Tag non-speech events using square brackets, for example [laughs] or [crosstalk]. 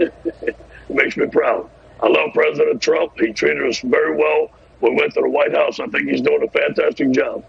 it [laughs] makes me proud. I love President Trump. He treated us very well. We went to the White House. I think he's doing a fantastic job.